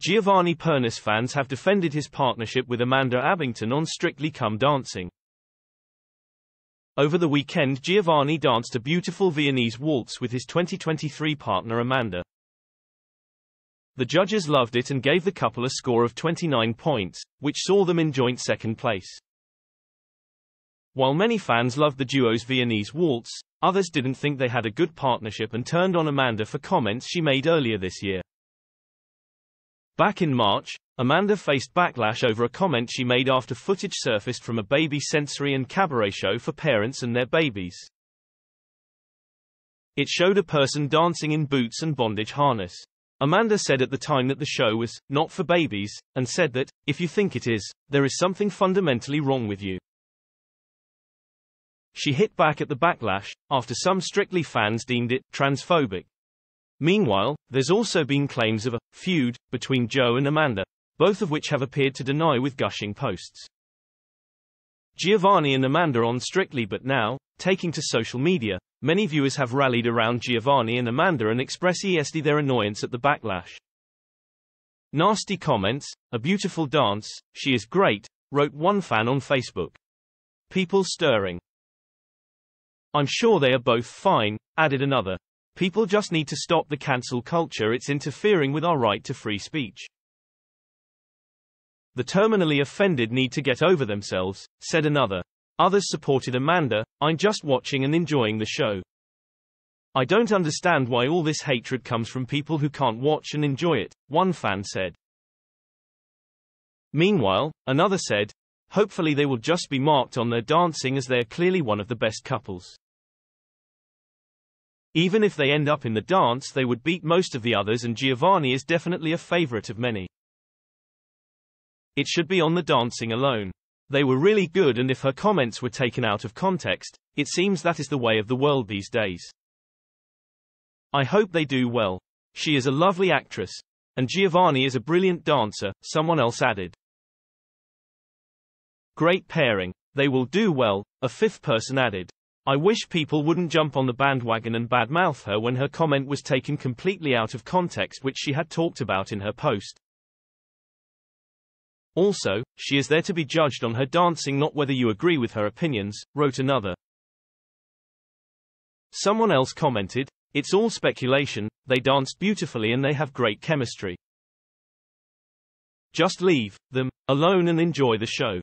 Giovanni Pernice fans have defended his partnership with Amanda Abbington on Strictly Come Dancing. Over the weekend Giovanni danced a beautiful Viennese waltz with his 2023 partner Amanda. The judges loved it and gave the couple a score of 29 points, which saw them in joint second place. While many fans loved the duo's Viennese waltz, others didn't think they had a good partnership and turned on Amanda for comments she made earlier this year. Back in March, Amanda faced backlash over a comment she made after footage surfaced from a baby sensory and cabaret show for parents and their babies. It showed a person dancing in boots and bondage harness. Amanda said at the time that the show was not for babies, and said that, if you think it is, there is something fundamentally wrong with you. She hit back at the backlash, after some Strictly fans deemed it transphobic. Meanwhile, there's also been claims of a feud between Joe and Amanda, both of which have appeared to deny with gushing posts. Giovanni and Amanda on Strictly but now, taking to social media, many viewers have rallied around Giovanni and Amanda and express ESD their annoyance at the backlash. Nasty comments, a beautiful dance, she is great, wrote one fan on Facebook. People stirring. I'm sure they are both fine, added another. People just need to stop the cancel culture it's interfering with our right to free speech. The terminally offended need to get over themselves, said another. Others supported Amanda, I'm just watching and enjoying the show. I don't understand why all this hatred comes from people who can't watch and enjoy it, one fan said. Meanwhile, another said, hopefully they will just be marked on their dancing as they are clearly one of the best couples. Even if they end up in the dance they would beat most of the others and Giovanni is definitely a favorite of many. It should be on the dancing alone. They were really good and if her comments were taken out of context, it seems that is the way of the world these days. I hope they do well. She is a lovely actress. And Giovanni is a brilliant dancer, someone else added. Great pairing. They will do well, a fifth person added. I wish people wouldn't jump on the bandwagon and badmouth her when her comment was taken completely out of context which she had talked about in her post. Also, she is there to be judged on her dancing not whether you agree with her opinions, wrote another. Someone else commented, it's all speculation, they danced beautifully and they have great chemistry. Just leave them alone and enjoy the show.